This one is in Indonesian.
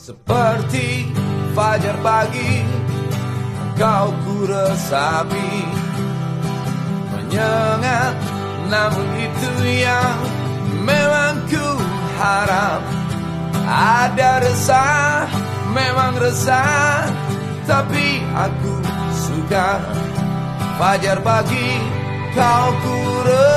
Seperti fajar pagi Kau ku resapi. Menyengat Namun itu yang memang ku harap. Ada resah Memang resah Tapi aku suka. Fajar pagi Kau ku resapi